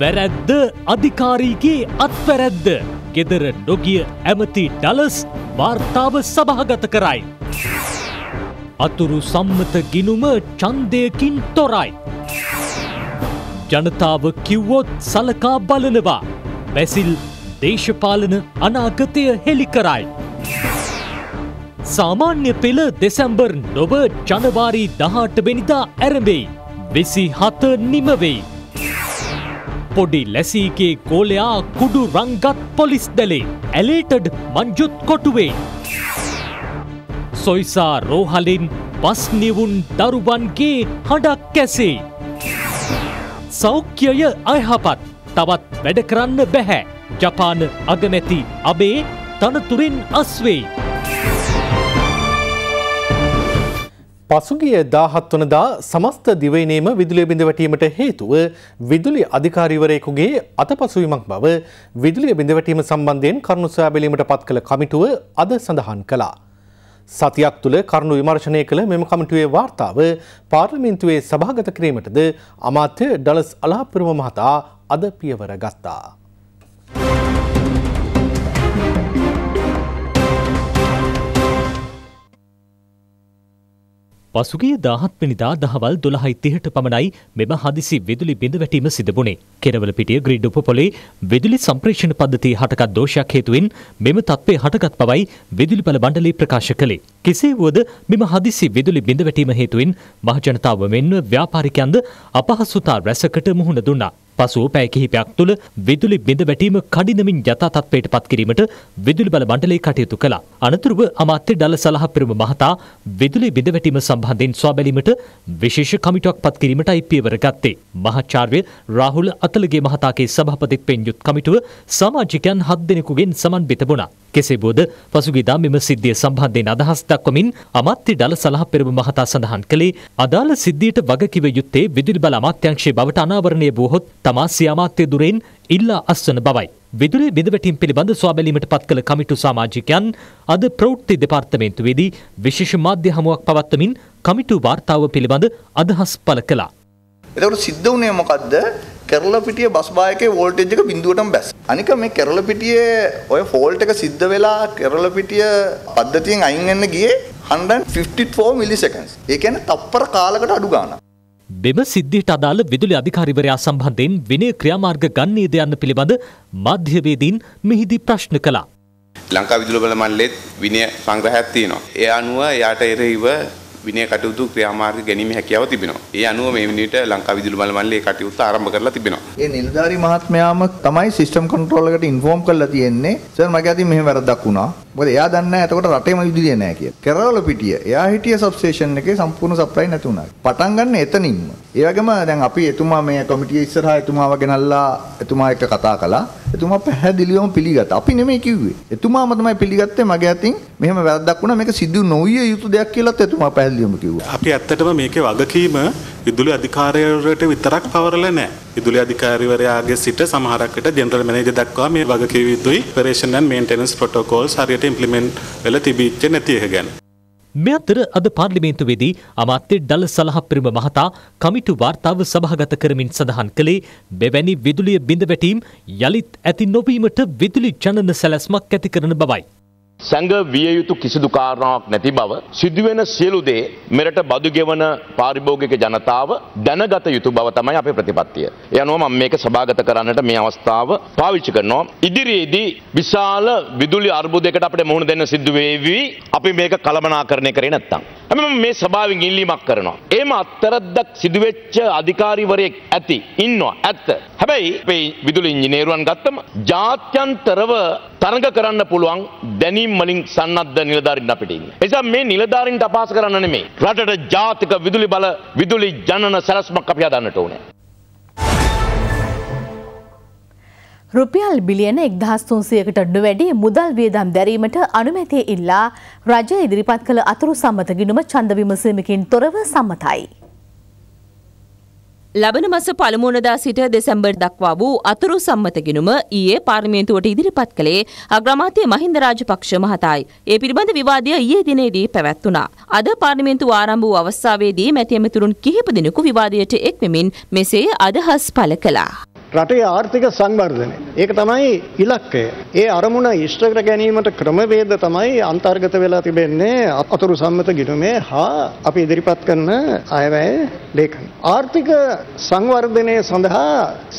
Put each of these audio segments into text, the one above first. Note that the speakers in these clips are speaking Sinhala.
වැරැද්ද අධිකාරීගේ අත්වැරැද්ද ගෙදර නොගිය ඇමති ඩලස් වාර්තාව සභහගත කරයි. අතුරු සම්මත ගිනුම චන්දයකින් තොරයි. ජනතාව කිව්වොත් සලකා බලනවා. බැසිල් දේශපාලන අනාගතය හෙළි කරයි. සාමාන්‍ය පෙළ දෙසැම්බර් නොව ජනවාරී දහට වෙනිදා ඇරඹෙයි. වෙසි හත නිමවෙයි. පොඩි ලැසීගේ ගෝලයා කුඩු රංගත් පොලිස් දැලේ ඇලේටඩ් මංජුත් කොටුවේ. සොයිසා රෝහලින් පස්නිවුන් දරුවන්ගේ හඬක් කැසේ. සෞඛ්‍යය අයහපත් තවත් වැඩ කරන්න බැහැ. ජපාන අගමැති අබේ තනතුරින් අස්වෙයි. පසුගිය දාහත් වනදා සමස්ත දිවයිනේම විදුලිය බිඳවැටීමට හේතුව විදුලි අධිකාරිවරයෙකුගේ අතපසුවීමක් බව විදුලිය බිඳවැටීම සම්බන්ධයෙන් කරුණු සොයා බැලීමට පත් කළ කමිටුව අද සඳහන් කළා. සතියක් තුළ කරුණු විමර්ශනය කළ මෙම කමිටුවේ වාර්තාව පාර්ලිමේන්තුවේ සභාගත කිරීමටද අමාත්‍ය ඩලස් අලාපිරුම මහතා අද පියවර ගත්තා. පසුගිය දාහත්වනිදා දහවල් දොළහයි තිහට පමණයි මෙම හදිසි විදුලි බිඳවැටීම සිදබුණේ. කෙරවල පිටිය ග්‍රීඩ් උපපොලේ විදුලි සම්ප්‍රේෂණ පද්ධතිය හටගත් දෝෂයක් හේතුවෙන් මෙම තත්ත්වය හටගත් බවයි විදුලි බල මණ්ඩලය ප්‍රකාශ කළේ. කෙසේ වුවද මෙම හදිසි විදුලි බිඳවැටීම හේතුවෙන් මහජනතාව මෙන්ම ව්‍යාපාරිකයන්ද අපහසුතා රැසකට මුහුණ දුන්නා. පසුව පැය කිහිපයක් තුළ විදුලි බිඳ වැටීම කඩිනමින් යථා තත්ත්වයට පත් කිරීමට විදුලි බල මණ්ඩලය කටයුතු කළා. අනතුරුව අමාත්‍ය ඩල සලහපිරම මහතා විදුලි බිඳ වැටීම සම්බන්ධයෙන් සොයාබැලීමට විශේෂ කමිටුවක් පත් කිරීමටයි පියවර ගත්තේ. මහාචාර්ය රාහුල අතලගේ මහතාගේ සභාපතිත්වයෙන් යුත් කමිටුව සමාජිකයන් හත් දෙනෙකුගෙන් සමන්විත වුණා. කෙසේ බෝද පසුගිදා මෙම සිද්ධිය සම්බන්ධයෙන් අදහස් දක්වමින් අමාත්‍ය ඩල සලහපිරම මහතා සඳහන් කළේ අදාළ සිද්ධියට වගකිව යුත්තේ විදුලි බල අමාත්‍යංශයේ බවට අනාවරණය වූහොත් තමා සියාමාත්‍ය දුරෙන් ඉල්ලා අස්වන බවයි. විදුලි බිඳවැටීම් පිළිබඳ ස්වාබැලීමට පත් කළ කමිටු සමාජිකයන් අද ප්‍රවෘත්ති දෙපාර්තමේන්තුවේදී විශේෂ මාධ්‍ය හමුවක් පවත්වමින් කමිටු වාර්තාව පිළිබඳ අදහස් පළ කළා. එතකොට සිද්ධ වුණේ මොකද්ද? කෙරළපිටිය බස් බායකේ වෝල්ටේජ් එක බිඳුවටම බැස්. අනික මේ කෙරළපිටියේ ඔය ෆෝල්ට් එක සිද්ධ වෙලා කෙරළපිටිය පද්ධතියෙන් අයින් වෙන්න ගියේ 154 මිලිසෙකන්ඩ්ස්. ඒ කියන්නේ තප්පර කාලකට අඩු ගාණක්. මෙම සිද්ධියට අදාළ විදුලි අධිකාරිවරයා සම්බන්ධයෙන් විනය ක්‍රියාමාර්ග ගන්නේද යන්න පිළිබඳ මාධ්‍යවේදීන් මෙහිදී ප්‍රශ්න කළා. ලංකා විදුලි බල මණ්ඩලෙත් විනය සංග්‍රහයක් තියෙනවා. ඒ අනුව යාට එරෙහිව විනය කටයුතු ක්‍රියාමාර්ග ගැනීම හැකියාව තිබෙනවා. ඒ අනුව මේ විනිවිට ලංකා විදුලි බල මණ්ඩලයේ කටයුතු ආරම්භ කරලා තිබෙනවා. ඒ නිලධාරි මහත්මයාම තමයි සිස්ටම් කන්ට්‍රෝල් එකට ඉන්ෆෝම් කරලා තියෙන්නේ. සර් මගේ අතින් මෙහෙම වැරද්දක් වුණා. මොකද එයා දන්නේ නැහැ එතකොට රටේම විදුලිය නැහැ කියලා. කෙරවල පිටිය. එයා හිටිය සබ්ස්ටේෂන් එකේ සම්පූර්ණ සප්ලයි නැති වුණා. පටන් ගන්න එතනින්ම. ඒ වගේම දැන් අපි එතුමා මේ කමිටිය ඉස්සරහා එතුමාව ගෙනල්ලා එතුමා එක්ක කතා කළා. එතුමා පැහැදිලිවම පිළිගත්තා. අපි නෙමෙයි කිව්වේ. එතුමාම තමයි පිළිගත්තේ මගේ අතින් මෙහෙම වැරද්දක් වුණා මේක සිදු නොවිය යුතු දෙයක් කියලාත් එතුමා පැහැදිලිවම කිව්වා. අපි ඇත්තටම මේකේ වගකීම විදුලි අධිකාරිවරයට විතරක් පවරලා නැහැ. විදුලි අධිකාරිවරයාගේ සිට සමහරක් විට ජෙනරල් මැනේජර් දක්වා මේ වගකීම යුතුයි ඔපරේෂන් ඇන්ඩ් මේන්ටෙනන්ස් ප්‍රොටෝකෝල්ස් හරියට ඉම්ප්ලිමන්ට් වෙලා තිබිච්ච නැති එක ගැන. මේ අතර අද පාර්ලිමේන්තුවේදී අමාත්‍ය ඩල සලහප්‍රිම මහතා කමිටු වාර්තාව සභාගත කරමින් සඳහන් කළේ මෙවැනි විදුලිය බිඳවැටීම් යළිත් ඇති නොවීමට විදුලි ජනන සැලැස්මක් ඇති කරන බවයි. සැඟ විය යුතු කිසිදු කාරණාවක් නැති බව සිදුවෙන සියලු දේ මෙරට බදු ගෙවන පාරිභෝගික ජනතාව දැනගත යුතු බව තමයි අපේ ප්‍රතිපත්තිය. ඒ අනුව මම මේක සභාගත කරන්නට මේ අවස්ථාව පාවිච්චි කරනවා. ඉදිරියේදී විශාල විදුලි අර්බුදයකට අපිට මුහුණ දෙන්න සිද්ධ වේවි. අපි මේක කළමනාකරණය කරේ නැත්තම්. හැබැයි මේ සභාවෙන් ඉල්ලීමක් කරනවා. එහෙම අත්තරද්දක් සිදුවෙච්ච අධිකාරිවරයෙක් ඇති ඉන්නවා ඇත්ත. හැබැයි අපේ විදුලි ඉංජිනේරුවන් ගත්තම ජාත්‍යන්තරව තරඟ කරන්න පුළුවන් දැනීම් වලින් සන්නද්ධ නිලධාරීන් අපිට ඉන්නේ. ඒ නිසා මේ නිලධාරීන්ට අපහාස කරන්න නෙමෙයි. රටට ජාතික විදුලි බල විදුලි ජනන සැලැස්මක් අපි හදන්නට ඕනේ. රුපියල් බිලියන එක්දහස් තුන්සියකට ඩු වැඩි මුදල් වියදම් දැරීමට අනුමැතිය ඉල්ලා රජය ඉදිරිපත් කළ අතුරු සම්මත ගිනුම ඡන්ද විමසීමකින් තොරව සම්මතයි. ලබන මස පළමුවනදා සිට දෙසැම්බර් දක්වා වූ අතුරු සම්මත ගිනුම ඊයේ පාර්ලිමේන්තුවට ඉදිරිපත් කළේ අග්‍රාමාත්‍ය මහින්ද රාජපක්ෂ මහතායි. ඒ පිළිබඳ විවාදය ඊයේ දිනේදී පැවැත්වුණා. අද පාර්ලිමේන්තුව ආරම්භ වූ අවස්ථාවේදී මැති ඇමතුරුන් කිහිප දෙනෙකු විවාදයට එක්වෙමින් මෙසේ අදහස් පළ කළා. රටේ ආර්ථික සංවර්ධනය. ඒක තමයි ඉලක්කය. ඒ අරමුණ ඉෂ්ට කර ගැනීමට ක්‍රමවේද තමයි අන්තර්ගත වෙලා තිබෙන්නේ අතුරු සම්මත ගිණුමේ හා අපි ඉදිරිපත් කරන අයවැය ලේඛන. ආර්ථික සංවර්ධනය සඳහා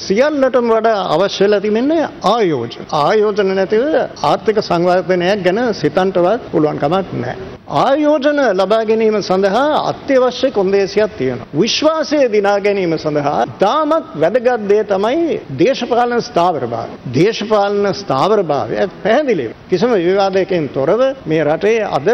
සියල්ලටම වඩා අවශ්‍ය වෙලා තිබෙන්නේ ආයෝජන. ආයෝජන නැතිව ආර්ථික සංවර්ධනයක් ගැන සිතන්නටවත් පුළුවන් කමක් නැහැ. ආයෝජන ලබා ගැනීම සඳහා අත්‍යවශ්‍ය කොන්දේසියක් තියෙනවා. විශ්වාසය දිනා ගැනීම සඳහා තාමත් වැදගත් දේ තමයි දේශපාලන ස්ථාවරභාවය. දේශපාලන ස්ථාවරභාවය පැහැදිලිව කිසිම විවාදයකින් තොරව මේ රටේ අද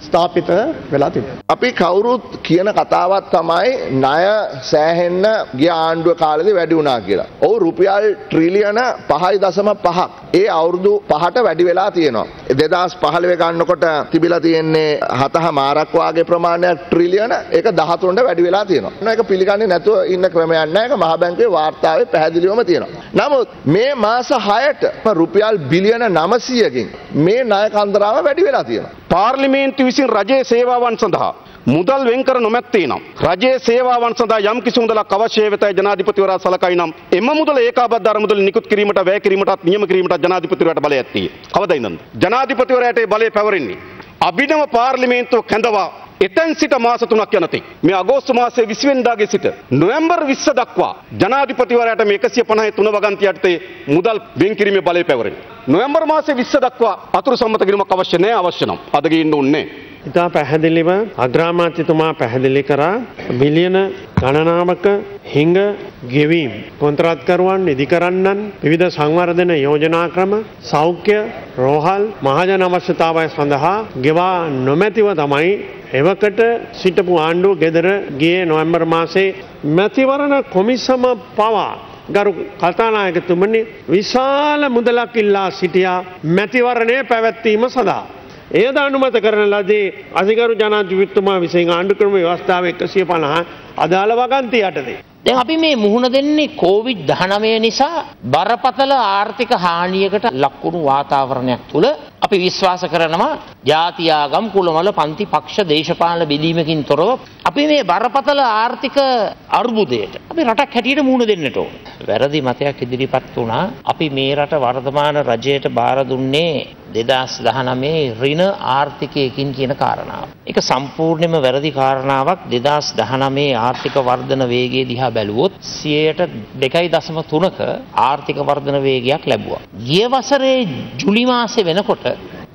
ස්ථාපිත වෙලා තිබෙනවා. අපි කවුරුත් කියන කතාවක් තමයි ණය සෑහෙන්න ගිය ආණ්ඩුව කාලෙදී වැඩි වුණා කියලා. ඔව් රුපියල් ට්‍රිලියන 5.5ක් ඒ අවුරුදු පහට වැඩි වෙලා තියෙනවා. 2015 ගන්නකොට තිබිලා තියෙන්නේ හතහ මාරක් වාගේ ප්‍රමාණයක් ට්‍රිලියන ඒක 13ට වැඩි වෙලා තියෙනවා. ඒක පිළිගන්නේ නැතුව ඉන්න ක්‍රමයක් නැහැ. ඒක මහ බැංකුවේ වාර්තාවේ පැහැදිලිවම තියෙනවා. නමුත් මේ මාස 6ට රුපියල් බිලියන 900කින් මේ ණය කන්දරාව වැඩි වෙලා තියෙනවා. පාර්ලිමේන්තු විසින් රජයේ සේවාවන් සඳහා මුදල් වෙන්කර නොමැත්තේ නම් රජයේ සේවාවන් සඳහා යම් කිසි මුදලක් අවශ්‍ය වෙතයි ජනාධිපතිවරයා සලකයි නම් එම මුදල ඒකාබද්ධ අර මුදල නිකුත් කිරීමට වැය කිරීමටත් නියම කිරීමටත් ජනාධිපතිවරයාට බලය ඇත්තේ. කවදායින්ද? ජනාධිපතිවරයාට ඒ බලය පැවරෙන්නේ. අභිනව පාර්ලිමේන්තුව කැඳවා එතැන් සිට මාස තුනක් යනතෙක්. මේ අගෝස්තු මාසයේ 20 වෙනිදාගේ සිට නොවැම්බර් 20 දක්වා ජනාධිපතිවරයාට මේ 153 වගන්ති යටතේ මුදල් වෙන් කිරීමේ බලය පැවරෙනවා. නොවැම්බර් මාසයේ 20 දක්වා අතුරු සම්මත කිරීමක් අවශ්‍ය නැහැ අවශ්‍ය නම්. අද ගින්න ඕනේ. ඉතා පැහැදිලිව අග්‍රාමාත්‍යතුමා පැහැදිලි කරා බිලියන ගණනාවක හිඟ ගෙවීම් කොන්ත්‍රාත්කරුවන් ඉදිකරන්නන් විවිධ සංවර්ධන යෝජනා ක්‍රම සෞඛ්‍ය රෝහල් මහජන අවශ්‍යතාවය සඳහා ගෙවා නොමැතිව තමයි එවකට සිටපු ආණ්ඩුව ගෙදර ගියේ නොවැම්බර් මාසේ මැතිවරණ කොමිසම පවා ගරු කතානායකතුමනි විශාල මුදලක් ඉල්ලා සිටියා මැතිවරණය පැවැත්වීම සඳහා. එයද අනුමත කරන ලදේ අධිකරු ජනාධිපතිතුමා විසින් ආණ්ඩුක්‍රම ව්‍යවස්ථාව 150 අදාළ වගන්ති යටතේ. දැන් අපි මේ මුහුණ දෙන්නේ කෝවිඩ් 19 නිසා බරපතල ආර්ථික හානියකට ලක්වුණු වාතාවරණයක් තුල අපි විශ්වාස කරනවා ජාති ආගම් කුලමල පන්ති පක්ෂ දේශපාලන බෙදීමකින් තොරව අපි මේ බරපතල ආර්ථික අර්බුදයට අපි රටක් හැටියට මුහුණ දෙන්නට ඕන. වැරදි මතයක් ඉදිරිපත් වුණා. අපි මේ රට වර්තමාන රජයට බාර දුන්නේ 2019 ඍණ ආර්ථිකයකින් කියන කාරණාව. ඒක සම්පූර්ණයෙන්ම වැරදි කාරණාවක් 2019 ආර්ථික වර්ධන වේගය දිහා බැලුවොත් 2.3ක ආර්ථික වර්ධන වේගයක් ලැබුවා. ගිය වසරේ ජුලි මාසේ වෙනකොට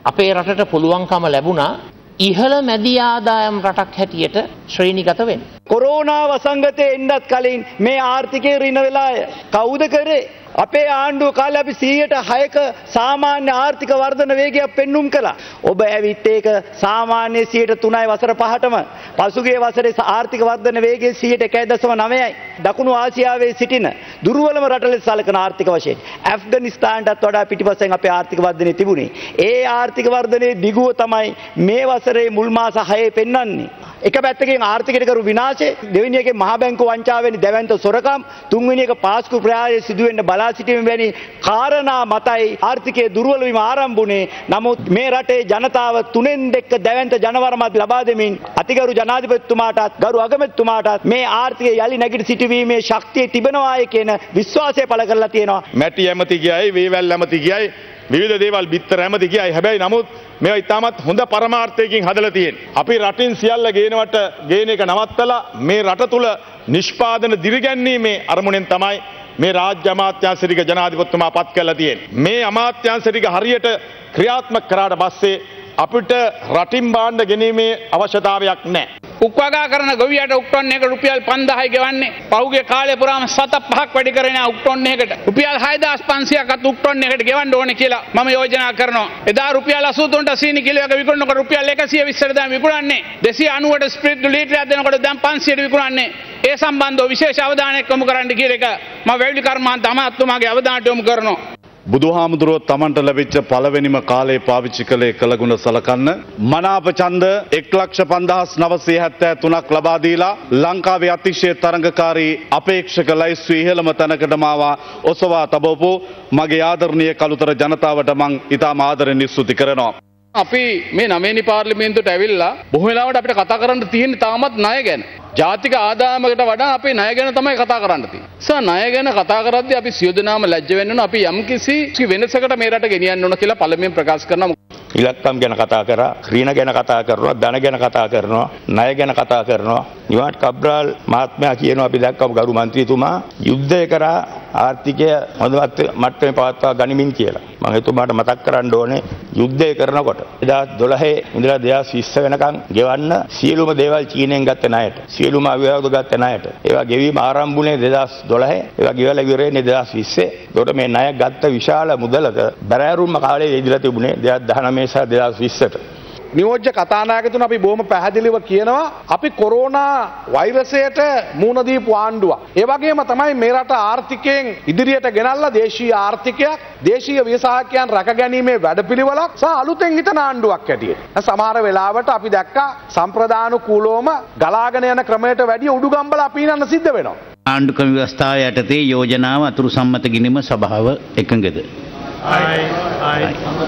අපේ රටට පුළුවන්කම ලැබුණා ඉහළ මැදි ආදායම් රටක් හැටියට ශ්‍රේණිගත වෙන්න. කොරෝනා වසංගතය එන්නත් කලින් මේ ආර්ථිකය රින වෙලාය කවුද කරේ අපේ ආණ්ඩුව කාලේ අපි 106ක සාමාන්‍ය ආර්ථික වර්ධන වේගයක් පෙන්눔 කළා. ඔබ ඇවිත් ඒක සාමාන්‍ය 103යි වසර පහටම පසුගිය වසරේ ආර්ථික වර්ධන වේගය 101.9යි. දකුණු ආසියාවේ සිටින දුර්වලම රට ලෙස සලකන ආර්ථික වශයෙන් ඇෆ්ගනිස්තාන්ටත් වඩා පිටිපස්සෙන් අපේ ආර්ථික වර්ධනය තිබුණේ. ඒ ආර්ථික වර්ධනයේ දිගුව තමයි මේ වසරේ මුල් මාස 6 පෙන්වන්නේ. එක පැත්තකින් ආර්ථිකයට කරු විනාශය දෙවෙනි එකේ මහ බැංකු වංචාවෙනි දැවැන්ත සොරකම් තුන්වෙනි එක පාස්කු ප්‍රහාරය සිදුවෙන්න බලා සිටීම වැනි කාරණා මතයි ආර්ථිකයේ දුර්වල වීම ආරම්භ වුණේ. නමුත් මේ රටේ ජනතාව තුනෙන් දෙක දැවැන්ත ජනවරමත් ලබා දෙමින් අතිගරු ජනාධිපතිතුමාටත් ගරු අගමැතිතුමාටත් මේ ආර්ථිකය යලි නැගිට සිටීමේ ශක්තිය තිබෙනවායි කියන විශ්වාසය පළ කරලා තියෙනවා. මැටි ඇමති ගියයි වේවැල් ඇමති ගියයි විවිධ දේවල් බිත්තර ඇමති ගියයි හැබැයි නමුත් මේවා ඉතාමත් හොඳ පරමාර්ථයකින් හදලා තියෙන. අපි රටින් සියල්ල ගේනවට ගේන එක නවත්තලා මේ රට තුල නිෂ්පාදන දිරිගැන්වීමේ අරමුණෙන් තමයි මේ රාජ්‍ය අමාත්‍යාංශරික ජනාධිපතිතුමා පත් කරලා තියෙන්නේ. මේ අමාත්‍යාංශරික හරියට ක්‍රියාත්මක කරාට පස්සේ අපිට රටින් බාණ්ඩ ගැනීමේ අවශ්‍යතාවයක් නැහැ. උක්වගා කරන ගොවියට උක්ටොන් එක රුපියල් 5000යි ගෙවන්නේ. පහුගිය කාලේ පුරාම සත පහක් වැඩි කරගෙන උක්ටොන් එකකට රුපියල් 6500ක් අත උක්ටොන් එකකට ගෙවන්න ඕනේ කියලා මම යෝජනා කරනවා. එදා රුපියල් 83ට සීනි කිලෝ එක විකුණනකොට රුපියල් 120ට දැන් විකුණන්නේ. 290ට ස්ප්‍රිට් ලීටරයක් දෙනකොට දැන් 500ට විකුණන්නේ. ඒ සම්බන්ධව විශේෂ අවධානයක් යොමු කරන්න කියන එක මම වැවිලි කර්මාන්ත අමාත්‍යතුමාගේ අවධානයට යොමු කරනවා. බුදුහාමුදුරුවෝ තමන්ට ලැබිච්ච පළවෙනිම කාලේ පාවිච්චි කළේ කළගුණ සලකන්න. මනාප ඡන්ද 1,5973 තුනක් ලබා දීලා ලංකාවේ අතිශය තරඟකාරී අපේක්ෂක ලයිස්තු ඉහළම තැනකට මාවා ඔසවා තබවපු මගේ ආදරණීය කළුතර ජනතාවට මං ඉතාම ආදරෙන් ස්තුති කරනවා. අපි මේ නවේනි පාර්ලිමේන්තුවට ඇවිල්ලා බොහෝ වෙලාවට අපිට කතා කරන්න තියෙන්නේ තාමත් ණය ගැන. ජාතික ආදායමකට වඩා අපේ ණය ගැන තමයි කතා කරන්න තියෙන්නේ. නිසා ණය ගැන කතා කරද්දී අපි සියලු දෙනාම ලැජ්ජ වෙන්න ඕන. අපි යම්කිසි වෙනසකට මේ රට ගෙනියන්න ඕන කියලා පළමුවෙන් ප්‍රකාශ කරනවා. ඉලක්කම් ගැන කතා කරා ක්‍රීණ ගැන කතා කරනවා ධන ගැන කතා කරනවා ණය ගැන කතා කරනවා. නිවාඩ් කබ්‍රාල් මහත්මයා කියනවා අපි දැක්කම ගරු මන්ත්‍රීතුමා යුද්ධය කරා ආර්ථිකය හොඳවත් මට්ටමේ පවත්වා ගනිමින් කියලා. මම එතුමාට මතක් කරන්න ඕනේ යුද්ධය කරනකොට 2012 ඉඳලා 2020 වෙනකන් ගෙවන්න සියලුම දේවල් චීනෙන් ගත්ත ණයට සියලුම අවිවාද ගත්ත ණයට. ඒවා ගෙවීම ආරම්භ වුණේ 2012 ඒවා ගෙවලා ඉවර වෙන්නේ 2020 ඒකට මේ ණය ගත්ත විශාල මුදලක බැරෑරුම්ම කාලේ ඉදිරියට තිබුණේ 2019 සහ 2020ට නියෝජ්‍ය කතානායකතුන අපි බොහොම පැහැදිලිව කියනවා අපි කොරෝනා වෛරසයට මුහුණ දීපු ආණ්ඩුවක්. ඒ වගේම තමයි මේ රට ආර්ථිකයෙන් ඉදිරියට ගෙනල්ලා දේශීය ආර්ථිකයක්, දේශීය ව්‍යවසායකයන් රැකගැනීමේ වැඩපිළිවෙලක් සහ අලුතෙන් හිතන ආණ්ඩුවක් හැටියට. සමහර වෙලාවට අපි දැක්කා සම්ප්‍රදානුකූලවම ගලාගෙන යන ක්‍රමයට වැඩිය උඩුගම්බල අපීනන්න සිද්ධ වෙනවා. ආණ්ඩුක්‍රම ව්‍යවස්ථාව යටතේ යෝජනාව අතුරු සම්මත කිරීම සභාව එකඟද.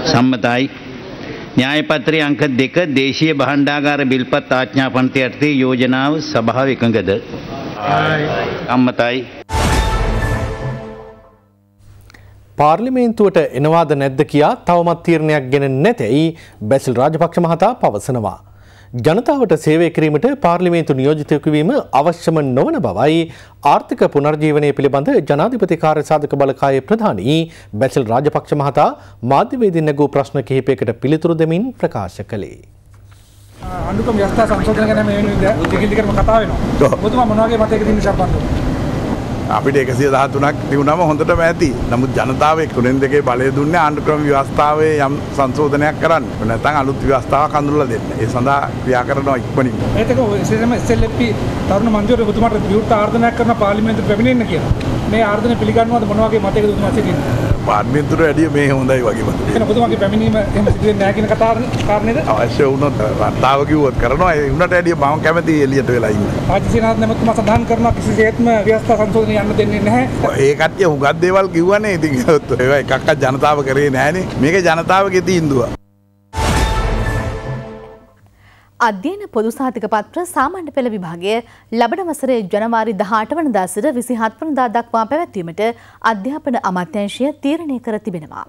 සම්මතයි. න්‍යායපත්‍රයේ අංක දෙක දේශීය භාණ්ඩාගාර බිල්පත් ආඥා පන්ති යටතේ යෝජනාව සභාව එකඟද. සම්මතයි. පාර්ලිමේන්තුවට එනවාද නැද්ද කියා තවමත් තීරණයක් ගෙන නැතැයි බැසිල් රාජපක්ෂ මහතා පවසනවා. ජනතාවට සේවය කිරීමට පාර්ලිමේන්තු නියෝජිතයකු වීම අවශ්‍යම නොවන බවයි ආර්ථික පුනර්ජීවනය පිළිබඳ ජනාධිපති කාර්ය සාධක බලකායේ ප්‍රධානී බැසිල් රාජපක්ෂ මහතා මාධ්‍යවේදීන් නැගූ ප්‍රශ්න කිහිපයකට පිළිතුරු දෙමින් ප්‍රකාශ කළේ. අනුකම් ව්‍යවස්ථා සංශෝධන ගැන මේ වෙන දිගින් දිගටම කතා වෙනවා. ඔබතුමා මොන වගේ මතයක තියෙන සම්බන්ධව? අපිට එකසිය දහතුනක් තිවුණම හොඳටම ඇති නමුත් ජනතාව එක්කුණෙන් දෙකේ බලය දුන්නේ ආණ්ඩුක්‍රම ව්‍යවස්ථාවේ යම් සංශෝධනයක් කරන්න නැත්නම් අලුත් ව්‍යවස්ථාවක් හඳුන්වලා දෙන්න. ඒ සඳහා ක්‍රියා කරනවා ඉක්මනින්. ඒකක විශේෂයෙන්ම SLP තරුණ මන්ජුර ඔබතුමාට විවෘත ආර්දනයක් කරන පාර්ලිමේන්තුවට පැමිණෙන්න කියලා. මේ ආර්දනය පිළිගන්නවද මොන වගේ මතයකද ඔබතුමා සිටින්නේ? පාර්ලිමේන්තුවට වැඩිය මේ හොඳයි වගේ පැමිණීම? අවශ්‍ය වුණොත් රටාව කිව්වොත් කරනවා ඒ උන්නට වැඩිය මම කැමති එළියට වෙලා ඉන්න. ආජිසේනාත් නැමතුමා සඳහන් කරනවා කිසිසේත්ම ව්‍යවස්ථා සංශෝධනය යන්න දෙන්නේ නැහැ. ඒ කට්ටිය හුඟක් දේවල් කිව්වනේ ඉතින් ඒවා එකක්වත් ජනතාව කරේ නැහනේ. මේක ජනතාවගේ තීන්දුව. අධ්‍යයන පොදු සාතික පත්‍ර සාමාන්‍ය පෙළ විභාගය ලබන වසරේ ජනවාරි 18 වනදා සිට 27 වනදා දක්වා පැවැත්වීමට අධ්‍යාපන අමාත්‍යාංශය තීරණය කර තිබෙනවා.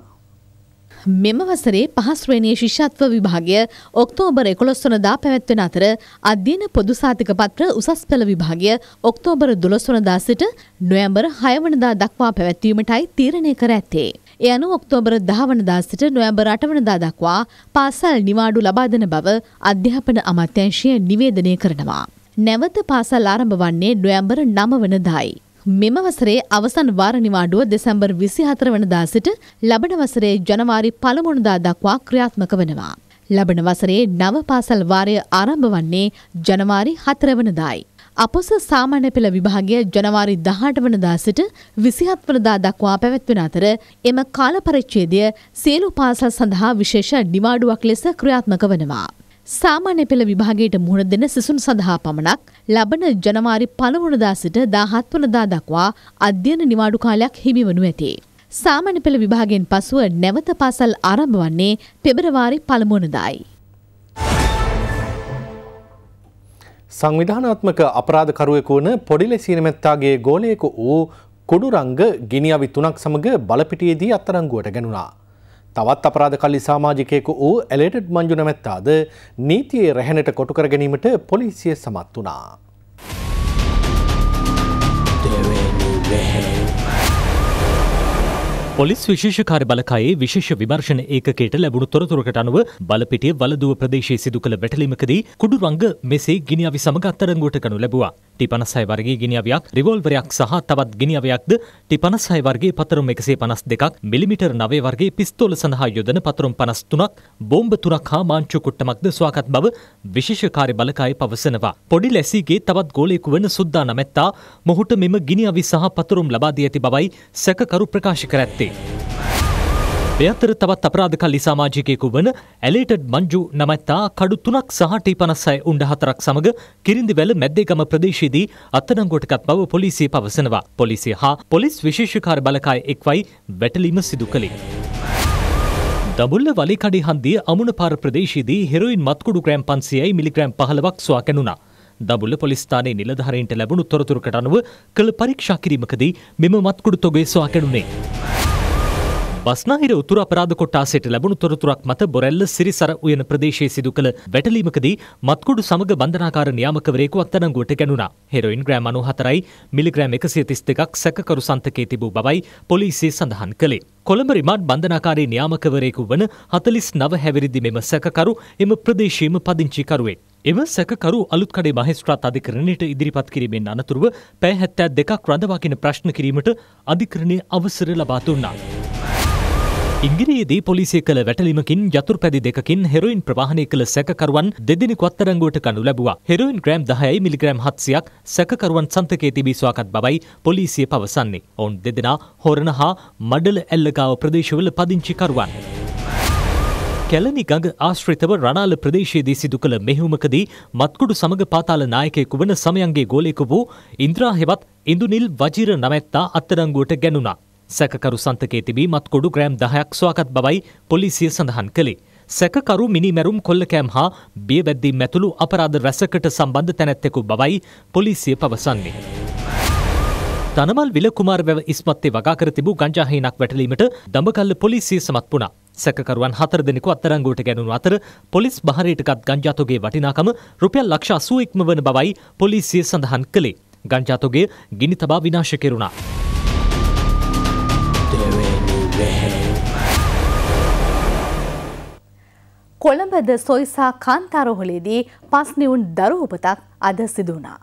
මෙම වසරේ පහස්ශ්‍රේණයේ ශිෂ්‍යත්ව විභාගය ඔක්තෝබර් 11 වනදා පැවැත්වෙන අතර අධ්‍යයන පොදු සාතික පත්‍ර උසස් පෙළ විභාගය ඔක්තෝබර් 12 වනදා සිට නොවැම්බර් 6 වනදා දක්වා පැවැත්වීමටයි තීරණය කර ඇත්තේ. ඒ අනුව ඔක්තෝබර් 10 වනදා සිට නොවැම්බර් 8 වනදා දක්වා පාසල් නිවාඩු ලබා දෙන බව අධ්‍යාපන අමාත්‍යාංශය නිවේදනය කරනවා. නැවත පාසල් ආරම්භ වන්නේ නොවැම්බර් 9 වනදායි. මෙම වසරේ අවසන් වාර නිවාඩුව දෙසැම්බර් 24 වනදා සිට ලබන වසරේ ජනවාරි 1 වනදා දක්වා ක්‍රියාත්මක වනවා. ලබන වසරේ නව පාසල් වාරය ආරම්භ වන්නේ ජනවාරි 4 වනදායි. අපොස සාමාන්‍ය පෙළ විභාගය ජනවාරි 18 වනදා සිට 27 වනදා දක්වා පැවැත්වෙන අතර එම කාල පරිච්ඡේදය සියලු පාසල් සඳහා විශේෂ නිවාඩුවක් ලෙස ක්‍රියාත්මක වනවා. සාමාන්‍ය පෙළ විභාගයට මුහුණ දෙන සිසුන් සඳහා පමණක් ලබන ජනවාරි පළමුවනදා සිට දාහත් වනදා දක්වා අධ්‍යයන නිවාඩු කාලයක් හිමිවනු ඇති. සාමාන්‍ය පෙළ විභාගයෙන් පසුව නැවත පාසල් ආරම්භ වන්නේ පෙබරවාරි පළමුවනදායි. සංවිධානාත්මක අපරාධකරුවෙකු වන පොඩිලෙසීන මැත්තාගේ ගෝලයකු වූ කුඩුරංග ගිනිියවි තුනක් සමඟ බලපිටියේදී අත්තරංගුවට ගැනුණා. තවත් අපරාධ කල්ලි සාමාජිකයෙකු වූ එලේටඩ් මංජු නැමැත්තාද නීතියේ රැහැනට කොටු කර ගැනීමට පොලිසිය සමත් වුණා. පොලිස් විශේෂකාර බලකායේ විශේෂ විමර්ශන ඒකකයට ලැබුණු තොරතුරකට අනුව බලපිටිය වලදුව ප්‍රදේශයේ සිදු කළ වැටලීමකදී කුඩුරංග මෙසේ ගිනිඅවි සමග අත්අඩංගුවට ගනු ලැබුවා. ටි56 වර්ගයේ ගිනිඅවියක් රිවෝල්වරයක් සහ තවත් ගිනිඅවියක්ද ටි56 වර්ගයේ පතරුම් 152ක් මිලිමීටර් 9 වර්ගයේ පිස්තෝල සඳහා යොදන පතරුම් 53ක් බෝම්බ තුනක් හා මාංචු කුට්ටමක්ද සොයාගත් බව විශේෂකාර්ය බලකාය පවසනවා. පොඩි ලැසීගේ තවත් ගෝලයෙකු වන සුද්දා නමැත්තා මොහුට මෙම ගිනිඅවි සහ පතරුම් ලබා දී ඇති බවයි සැකකරු ප්‍රකාශ කර ඇත්තේ. මේ අතර තවත් අපරාධකල්ලි සමාජිකයෙකු වන ඇලේටඩ් මංජු නමැත්තා කඩු තුනක් සහ ටී පනස්සය උන්ඩ හතරක් සමග කිරින්දිවැල මැද්දේගම ප්‍රදේශයේදී අත්අඩංගුවටගත් බව පොලිසිය පවසනවා. පොලිසිය හා පොලිස් විශේෂකාර බලකාය එක්වයි වැටලීම සිදු කළේ. දඹුල්ල වලිකඩි හන්දිය අමුණපාර ප්‍රදේශයේදී හෙරොයින් මත්කුඩු ග්‍රෑම් 500යි මිලිග්‍රෑම් 15ක් සොයා ගැනුණා. දඹුල්ල පොලිස් ස්ථානයේ නිලධාරීන්ට ලැබුණු තොරතුරකට අනුව කළ පරීක්ෂා කිරීමකදී මෙම මත්කුඩු තොගේ සොයා ගැනුණේ. බස්නාහිර උතුර අපරාධ කොට්ටාසයට ලැබුණු තොරතුරක් මත බොරැල්ල සිරිසර උයන ප්‍රදේශයේ සිදු කළ වැටලීමකදී මත්කුඩු සමග බන්ධනාකාර නියාමකවරයෙකු අත්අඩංගුවට ගැනුණා. හෙරොයින් ග්‍රෑම් 94යි මිලිග්‍රෑම් 132ක් සැකකරු සන්තකයේ තිබූ බවයි පොලිසිය සඳහන් කළේ. කොළඹ රිමාන්ඩ් බන්ධනාකාරී නියාමකවරයෙකු වන 49 හැවිරිදි මෙම සැකකරු එම ප්‍රදේශයේම පදිංචිකරුවෙක්. එම සැකකරු අලුත්කඩේ මහේස්ත්‍රාත් අධිකරණයට ඉදිරිපත් කිරීමෙන් අනතුරුව පැය 72ක් රඳවාගෙන ප්‍රශ්න කිරීමට අධිකරණයේ අවසර ලබා දුන්නා. ඉංගිරියේදී පොලිසිය කළ වැටලීමකින් යතුරුපැදි දෙකකින් හෙරොයින් ප්‍රවාහනය කළ සැකකරුවන් දෙදෙනෙකු අත්අඩංගුවට ගනු ලැබුවා. හෙරොයින් ග්‍රෑම් 10යි මිලිග්‍රෑම් 700ක් සැකකරුවන් සන්තකයේ තිබී සොයාගත් බවයි පොලිසිය පවසන්නේ. ඔවුන් දෙදෙනා හොරණ හා මඩල ඇල්ලගාව ප්‍රදේශවල පදිංචිකරුවන්. කැලණි ගඟ ආශ්‍රිතව රණාල ප්‍රදේශයේදී සිදු කළ මෙහෙයුමකදී මත්කුඩු සමග පාතාල නායකයෙකු වන සමයන්ගේ ගෝලයෙකු වූ ඉන්ද්‍රා හෙවත් ඉන්දුනිල් වජිර නමැත්තා අත්අඩංගුවට ගැනුණා. සැකකරු සන්තකයේ තිබී මත්කොඩු ග්‍රෑම් 10ක් සොයාගත් බවයි පොලිසිය සඳහන් කළේ. සැකකරු මිනිමැරුම් කොල්ලකෑම් හා බියවැද්දීම් ඇතුළු අපරාධ රැසකට සම්බන්ධ තැනැත්තෙකු බවයි පොලිසිය පවසන්නේ. තනමල් විල කුමාර වැව ඉස්මත්තේ වගා කර තිබූ ගංජාහීනක් වැටලීමට දඹකල්ල පොලිසිය සමත් වුණා. සැකකරුවන් හතර දෙනෙකු අත්තරංගුවට ගැනුණු අතර පොලිස් බහරයටගත් ගංජාතොගේ වටිනාකම රුපියල් ලක්ෂ 80 වන බවයි පොලිසිය සඳහන් කළේ. ගංජාතොගේ ගිනි තබා විනාශ කෙරුණා. කොළඹද සොයිසා කාන්තාරෝහලේදී පස්නිවුන් දරු උපතක් අද සිදුවනා.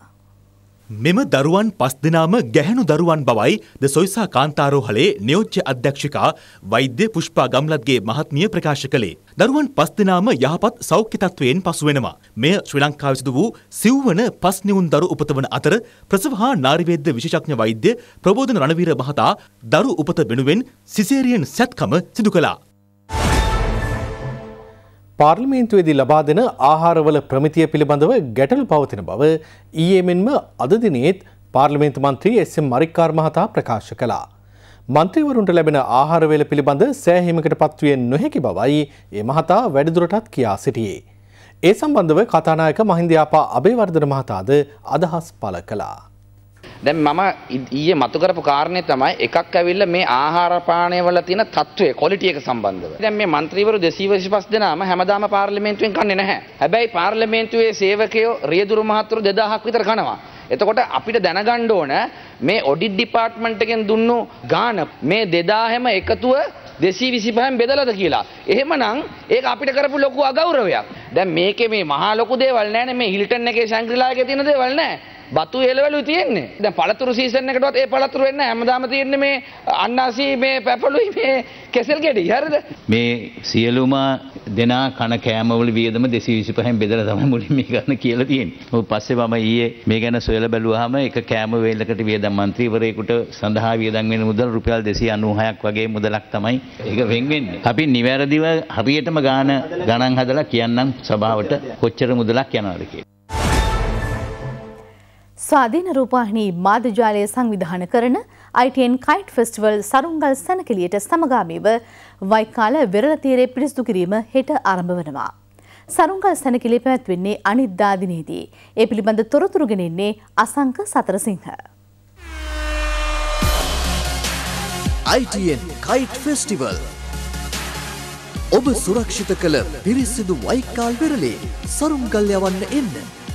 මෙම දරුවන් පස් දෙනාම ගැහැණු දරුවන් බවයි ද සොයිසා කාන්තාරෝහලේ නියෝජ්‍ය අධ්‍යක්ෂිකා වෛද්‍ය පුෂ්පා ගම්ලත්ගේ මහත්මිය ප්‍රකාශ කළේ. දරුවන් පස් දෙනාම යහපත් සෞඛ්‍ය තත්වයෙන් පසු වෙනවා. මෙය ශ්‍රී ලංකාවේ සිදු වූ සිව්වන පස් නිවුන් දරු උපතවන අතර ප්‍රසව හා නාරිවේද්‍ය විශේෂඥ වෛද්‍ය ප්‍රබෝධන රණවීර මහතා දරු උපත වෙනුවෙන් සිසේරියන් සැත්කම සිදු කළා. පාර්ලිමේන්තුවේදී ලබා දෙන ආහාරවල ප්‍රමිතිය පිළිබඳව ගැටලු පවතින බව ඊයේ මෙන්ම අද දිනේත් පාර්ලිමේන්තු මන්ත්‍රී එස්.එම්. මරික්කාර් මහතා ප්‍රකාශ කළා. මන්ත්‍රීවරුන්ට ලැබෙන ආහාරවේල පිළිබඳ සෑහීමකට පත්විය නොහැකි බවයි ඒ මහතා වැඩිදුරටත් කියා සිටියේ. ඒ සම්බන්ධව කතානායක මහින්දයාපා අබේවර්ධන මහතාද අදහස් පළ කළා. දැන් මම ඊයේ මතු කරපු කාරණේ තමයි එකක් ඇවිල්ලා මේ ආහාර පානය වල තියෙන තත්ත්වය ක්වොලිටි එක සම්බන්ධව. දැන් මේ മന്ത്രിවරු 225 දෙනාම හැමදාම පාර්ලිමේන්තුවෙන් කන්නේ නැහැ. හැබැයි පාර්ලිමේන්තුවේ සේවකයෝ රියදුරු මහතුරු 2000ක් විතර කනවා. එතකොට අපිට දැනගන්න ඕන මේ ඔඩිට් ඩිපාර්ට්මන්ට් එකෙන් දුන්නු ගාණ මේ 2000ම එකතුව දෙසී විසිපහන් බෙදලද කියලා. එහෙමනම් ඒක අපිට කරපු ලොකු අගෞරවයක්. දැන් මේකේ මේ මහා ලොකු දේවල් නැහැ නේ මේ හිල්ටන් එකේ ශැන්ග්‍රිලාගේ තියෙන දේවල් නැහැ. බතු එළවලු තියෙන්නේ. දැන් පළතුරු සීසන් එකටවත් ඒ පළතුරු වෙන්නේ හැමදාම තියෙන්නේ මේ අන්නාසි මේ පැපළුයි මේ කෙසෙල් ගෙඩි. හරිද? මේ සියලුම දෙනා කන කෑමවල වියදම 225න් බෙදලා තමයි මුලින් මේ ගන්න කියලා තියෙන්නේ. ඔව් පස්සේ මම ඊයේ මේ ගැන සොයලා බැලුවාම එක කෑම වේලකට වියදම් മന്ത്രിවරයෙකුට සඳහා වියදම් වෙන මුදල් රුපියල් 296ක් වගේ මුදලක් තමයි ඒක වෙන් වෙන්නේ. අපි නිවැරදිව හරියටම ගාන ගණන් හදලා කියන්නම් සභාවට කොච්චර මුදලක් යනවද කියලා. ස්වාධීන රූපවාහිනී මාධ්‍යජාලය සංවිධාන කරන ITN කයිට් ෆෙස්ටිවල් සරුංගල් සැනකෙළියට සමගාමීව වයිකාල වෙරළ තීරයේ පිරිසිදු කිරීම හෙට ආරම්භ වනවා. සරුංගල් සැනකෙළිය පැවැත්වෙන්නේ අනිද්දා දිනේදී. ඒ පිළිබඳ තොරතුරු ගෙනෙන්නේ Asanka Satharasinghe. ITN kite festival ඔබ සුරක්ෂිත කළ පිරිසිදු වයිකාල් වෙරළේ සරුංගල් යවන්න එන්න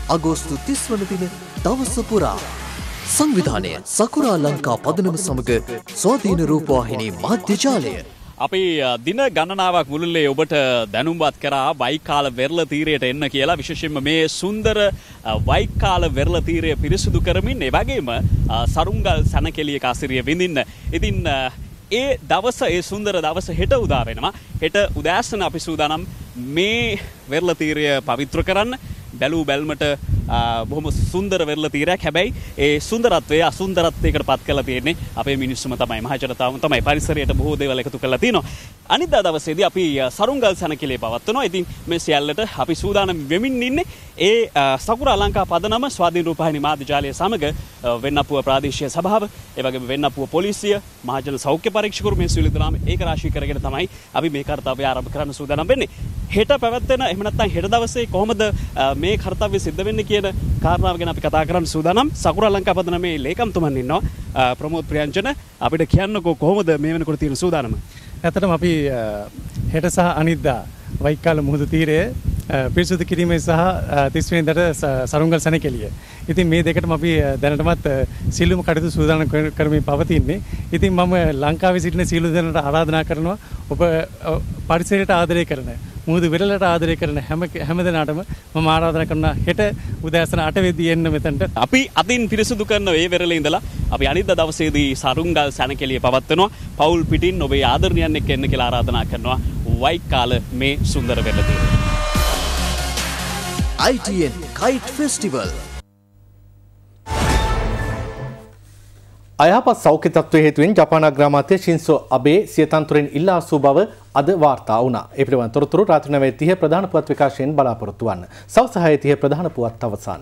අගෝස්තු 30 වන දින දවස පුරා සංවිධානය සකුරා ලංකා පදනම සමග ස්වාධීන රූපවාහිනී මාධ්‍ය ජාලය අපි දින ගණනාවක් මුළුල්ලේ ඔබට දැනුම්වත් කරා වයිකාල වෙරළ තීරයට එන්න කියලා විශේෂයෙන්ම මේ සුන්දර වයිකාල වෙරළ තීරය පිරිසුදු කරමින් ඒ වගේම සරුංගල් සැනකෙළියක අසිරිය විඳින්න. ඉතින් ඒ දවස ඒ සුන්දර දවස හෙට උදා වෙනවා. හෙට උදෑසන අපි සූදානම් මේ වෙරළ තීරය පවිත්‍ර කරන්න බැලූ බැල්මට බොහොම සුන්දර වෙරළ තීරයක් හැබැයි ඒ සුන්දරත්වය අසුන්දරත්වයකට පත් කළ තියෙන්නේ අපේ මිනිස්සුම තමයි මහජනතාවම තමයි පරිසරයට බොහෝ දේවල් එකතු කරලා තියෙනවා. අනිද්දා දවසේදී අපි සරුංගල් සැනකෙලේ පවත්වනවා. ඉතින් මේ සියල්ලට අපි සූදානම් වෙමින් ඉන්නේ ඒ සකුර අලංකා පදනම ස්වාධීන රූපවාහිනී මාධ්‍ය ජාලය සමග වෙන්නපුව ප්‍රාදේශීය සභාව, ඒ වගේම වෙන්නපුව පොලිසිය, මහජන සෞඛ්‍ය පරීක්ෂකවරු මේ සියලු දෙනාම ඒක රාශී කරගෙන තමයි අපි මේ කර්තව්‍ය ආරම්භ කරන්න සූදානම් වෙන්නේ. හෙට පැවැත්වෙන එහෙම නැත්නම් හෙට දවසේ කොහොමද මේ කර්තව්‍ය සිද්ධ වෙන්නේ කියන කාරණාව ගැන අපි කතා කරන්න සූදානම්. සකුර අලංකා පදනමේ ලේකම්තුමන් ඉන්නවා. ප්‍රමෝද් ප්‍රියංජන අපිට කියන්නකෝ කොහොමද මේ වෙනකොට තියෙන සූදානම? ඇතටම අපි හෙට සහ අනිද්දා වයිකාල මුහුදු තීරයේ පිරිසුදු කිරීමේ සහ තිස්වෙනිදට සරුංගල් සැනකෙළිය. ඉතින් මේ දෙකටම අපි දැනටමත් සියලුම කටයුතු සූදානම් කරමින් පවතින්නේ. ඉතින් මම ලංකාවේ සිටින සියලු දෙනාට ආරාධනා කරනවා ඔබ පරිසරයට ආදරය කරන මුහුදු වෙරළට ආදරය කරන හැම හැම දෙනාටම මම ආරාධනා කරනවා හෙට උදෑසන 8 වෙදී එන්න මෙතනට. අපි අතින් පිරිසුදු කරන ඒ වෙරළේ ඉඳලා අපි අනිද්දා දවසේදී සරුංගල් සැනකෙළිය පවත්වනවා. පවුල් පිටින් ඔබේ ආදරණියන් එක්ක එන්න කියලා ආරාධනා කරනවා. වයික් කාල මේ සුන්දර වෙරළේ. ITN Kite Festival. අයහපත් සෞඛ්‍ය තත්ත්වය හේතුවෙන් ජපාන අග්‍රාමාත්‍ය ශින්සෝ අබේ සියතන්තුරෙන් ඉල්ලා අසූ බව අද වාර්තා වුණා. ඒ පිළිබඳ තොරතුරු රාත්‍රී 9:30 ප්‍රධාන පුවත් විකාශයෙන් බලාපොරොත්තු වන්න. සවස 6:30 ප්‍රධාන පුවත් අවසන්.